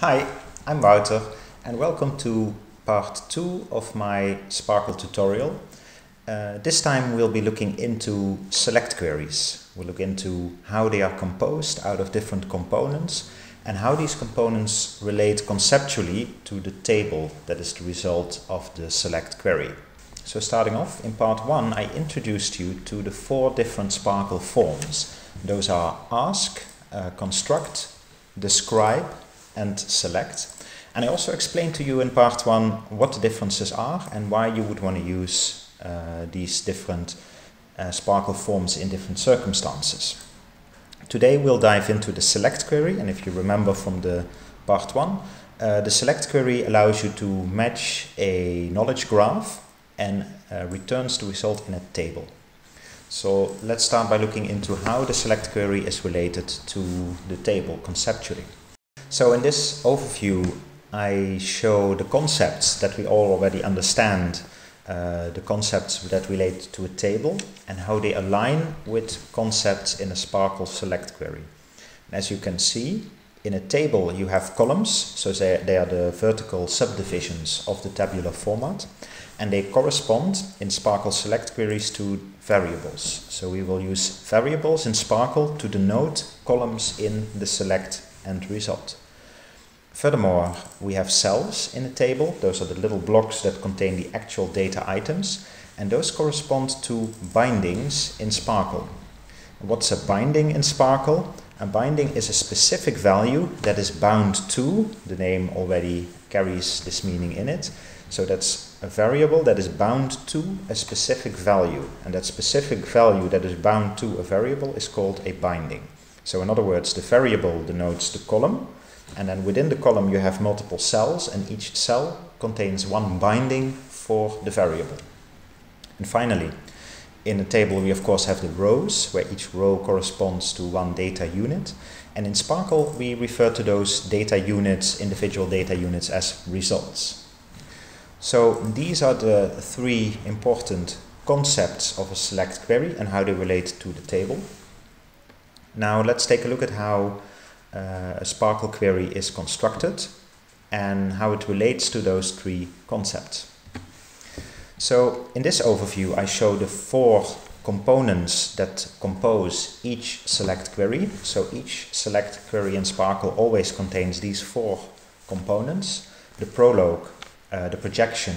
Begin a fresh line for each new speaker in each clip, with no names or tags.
Hi, I'm Wouter and welcome to part 2 of my SPARQL tutorial. Uh, this time we'll be looking into select queries. We'll look into how they are composed out of different components and how these components relate conceptually to the table that is the result of the select query. So starting off, in part 1 I introduced you to the four different SPARQL forms. Those are ask, uh, construct, describe and select. And I also explained to you in part one what the differences are and why you would want to use uh, these different uh, SPARQL forms in different circumstances. Today we'll dive into the select query and if you remember from the part one, uh, the select query allows you to match a knowledge graph and uh, returns the result in a table. So let's start by looking into how the select query is related to the table conceptually. So in this overview, I show the concepts that we all already understand, uh, the concepts that relate to a table and how they align with concepts in a SPARQL select query. And as you can see, in a table you have columns, so they, they are the vertical subdivisions of the tabular format, and they correspond in SPARQL select queries to variables. So we will use variables in SPARQL to denote columns in the select end result. Furthermore, we have cells in a table. Those are the little blocks that contain the actual data items, and those correspond to bindings in SPARQL. What's a binding in SPARQL? A binding is a specific value that is bound to, the name already carries this meaning in it, so that's a variable that is bound to a specific value, and that specific value that is bound to a variable is called a binding. So in other words, the variable denotes the column, and then within the column you have multiple cells and each cell contains one binding for the variable. And finally, in a table we of course have the rows where each row corresponds to one data unit. And in SPARQL we refer to those data units, individual data units as results. So these are the three important concepts of a select query and how they relate to the table. Now let's take a look at how uh, a SPARQL query is constructed and how it relates to those three concepts. So in this overview I show the four components that compose each select query. So each select query in SPARQL always contains these four components. The prologue, uh, the projection,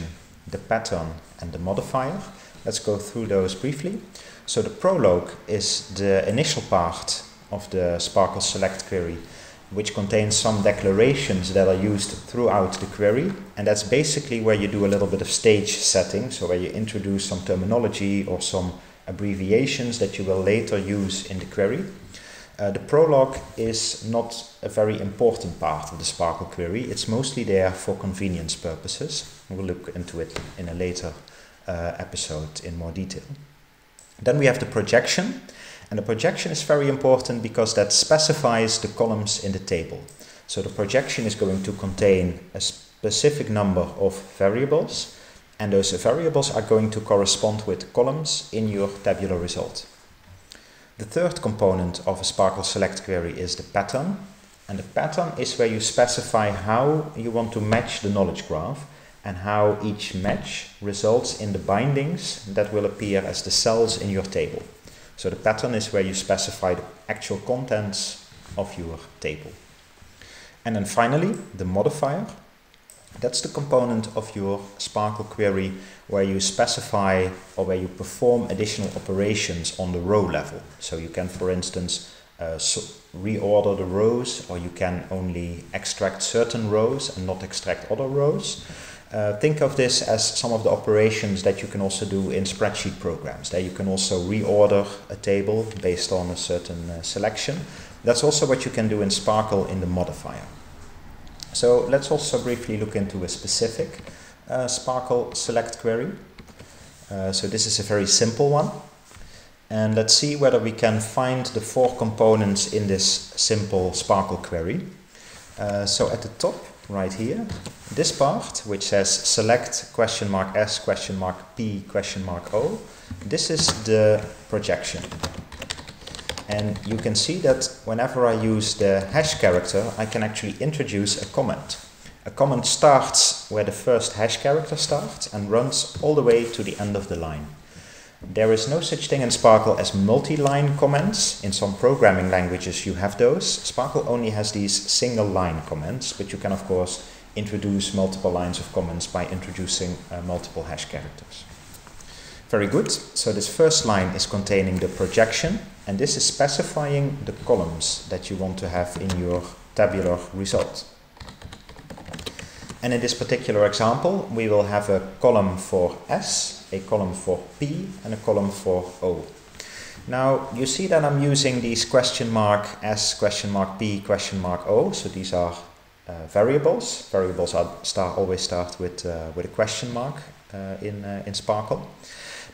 the pattern and the modifier. Let's go through those briefly. So the prologue is the initial part of the SPARQL select query, which contains some declarations that are used throughout the query. And that's basically where you do a little bit of stage setting, so where you introduce some terminology or some abbreviations that you will later use in the query. Uh, the prologue is not a very important part of the SPARQL query. It's mostly there for convenience purposes. We'll look into it in a later uh, episode in more detail. Then we have the projection. And the projection is very important because that specifies the columns in the table. So the projection is going to contain a specific number of variables and those variables are going to correspond with columns in your tabular result. The third component of a SPARQL select query is the pattern. And the pattern is where you specify how you want to match the knowledge graph and how each match results in the bindings that will appear as the cells in your table. So the pattern is where you specify the actual contents of your table. And then finally, the modifier. That's the component of your SPARQL query where you specify or where you perform additional operations on the row level. So you can, for instance, uh, so reorder the rows or you can only extract certain rows and not extract other rows. Uh, think of this as some of the operations that you can also do in spreadsheet programs. There you can also reorder a table based on a certain uh, selection. That's also what you can do in SPARQL in the modifier. So let's also briefly look into a specific uh, SPARQL select query. Uh, so this is a very simple one. And let's see whether we can find the four components in this simple SPARQL query. Uh, so at the top right here. This part, which says select question mark S question mark P question mark O, this is the projection. And you can see that whenever I use the hash character, I can actually introduce a comment. A comment starts where the first hash character starts and runs all the way to the end of the line. There is no such thing in SPARQL as multi-line comments. In some programming languages you have those. SPARQL only has these single line comments, but you can of course introduce multiple lines of comments by introducing uh, multiple hash characters. Very good. So this first line is containing the projection, and this is specifying the columns that you want to have in your tabular result. And in this particular example, we will have a column for S, a column for P, and a column for O. Now, you see that I'm using these question mark S, question mark P, question mark O. So these are uh, variables. Variables are start, always start with, uh, with a question mark uh, in, uh, in SPARQL.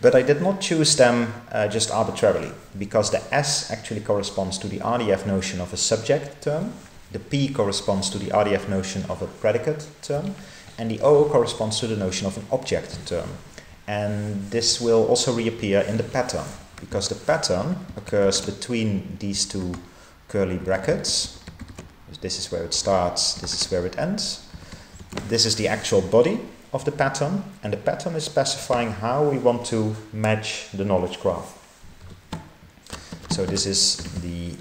But I did not choose them uh, just arbitrarily, because the S actually corresponds to the RDF notion of a subject term, the P corresponds to the RDF notion of a predicate term, and the O corresponds to the notion of an object term. And this will also reappear in the pattern, because the pattern occurs between these two curly brackets. This is where it starts, this is where it ends. This is the actual body of the pattern, and the pattern is specifying how we want to match the knowledge graph. So this is the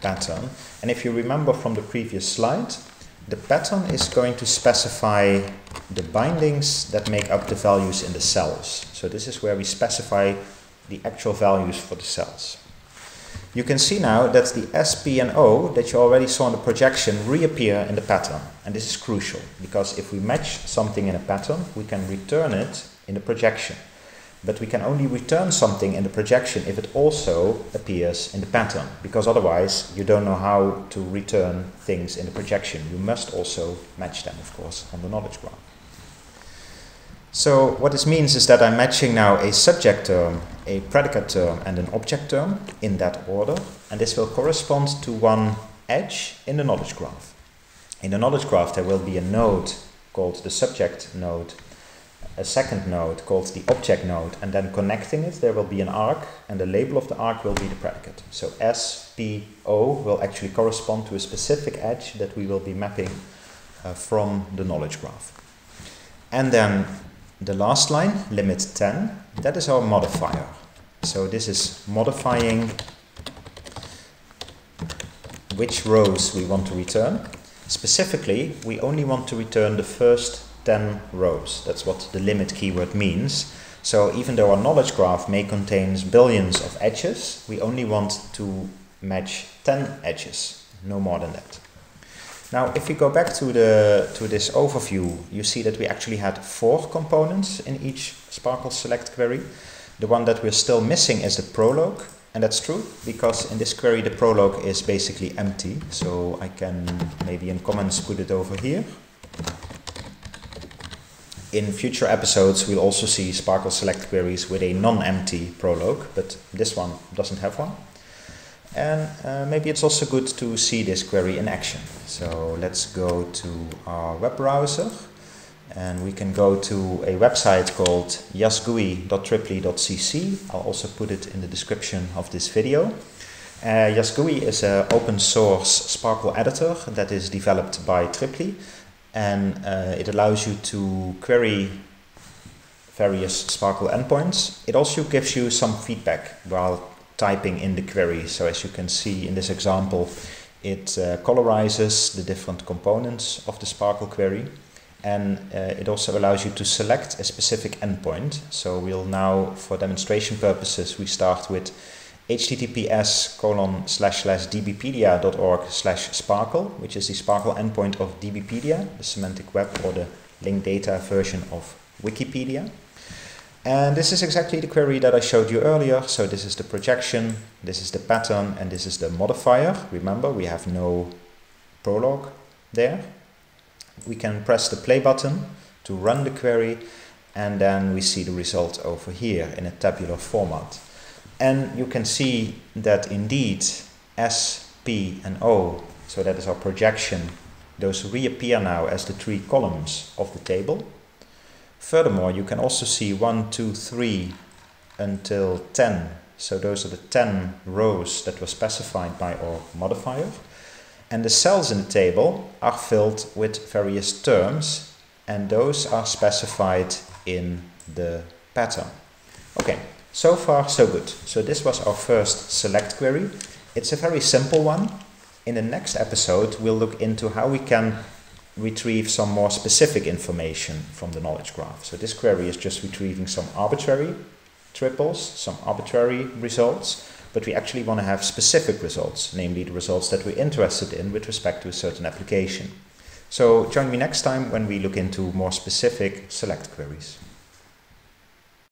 pattern. And if you remember from the previous slide, the pattern is going to specify the bindings that make up the values in the cells. So this is where we specify the actual values for the cells. You can see now that the S, P and O that you already saw in the projection reappear in the pattern. And this is crucial because if we match something in a pattern, we can return it in the projection. But we can only return something in the projection if it also appears in the pattern, because otherwise you don't know how to return things in the projection. You must also match them, of course, on the knowledge graph. So what this means is that I'm matching now a subject term, a predicate term, and an object term in that order, and this will correspond to one edge in the knowledge graph. In the knowledge graph there will be a node called the subject node a second node called the object node and then connecting it there will be an arc and the label of the arc will be the predicate. So S, P, O will actually correspond to a specific edge that we will be mapping uh, from the knowledge graph. And then the last line, limit 10, that is our modifier. So this is modifying which rows we want to return. Specifically, we only want to return the first 10 rows. That's what the limit keyword means. So even though our knowledge graph may contain billions of edges, we only want to match 10 edges, no more than that. Now, if we go back to, the, to this overview, you see that we actually had four components in each SPARQL Select query. The one that we're still missing is the prologue, and that's true because in this query the prologue is basically empty. So I can maybe in comments put it over here in future episodes, we'll also see SPARQL Select queries with a non-empty prologue, but this one doesn't have one. And uh, maybe it's also good to see this query in action. So let's go to our web browser and we can go to a website called yasgui.triply.cc. I'll also put it in the description of this video. Uh, Yasgui is an open source SPARQL editor that is developed by Triply and uh, it allows you to query various SPARQL endpoints. It also gives you some feedback while typing in the query. So as you can see in this example, it uh, colorizes the different components of the SPARQL query and uh, it also allows you to select a specific endpoint. So we'll now, for demonstration purposes, we start with https colon slash slash dbpedia.org slash sparql, which is the SPARQL endpoint of dbpedia, the semantic web or the linked data version of Wikipedia. And this is exactly the query that I showed you earlier. So this is the projection, this is the pattern, and this is the modifier. Remember, we have no prologue there. We can press the play button to run the query, and then we see the result over here in a tabular format. And you can see that indeed S, P and O, so that is our projection, those reappear now as the three columns of the table. Furthermore, you can also see 1, 2, 3 until 10 So those are the 10 rows that were specified by our modifier. And the cells in the table are filled with various terms and those are specified in the pattern. Okay, so far so good. So this was our first select query. It's a very simple one. In the next episode, we'll look into how we can retrieve some more specific information from the knowledge graph. So this query is just retrieving some arbitrary triples, some arbitrary results, but we actually want to have specific results, namely the results that we're interested in with respect to a certain application. So join me next time when we look into more specific select queries.